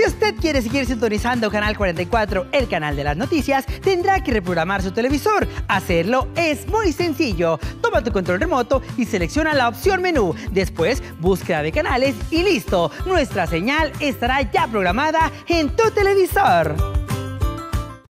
Si usted quiere seguir sintonizando Canal 44, el canal de las noticias, tendrá que reprogramar su televisor. Hacerlo es muy sencillo. Toma tu control remoto y selecciona la opción menú. Después, búsqueda de canales y listo. Nuestra señal estará ya programada en tu televisor.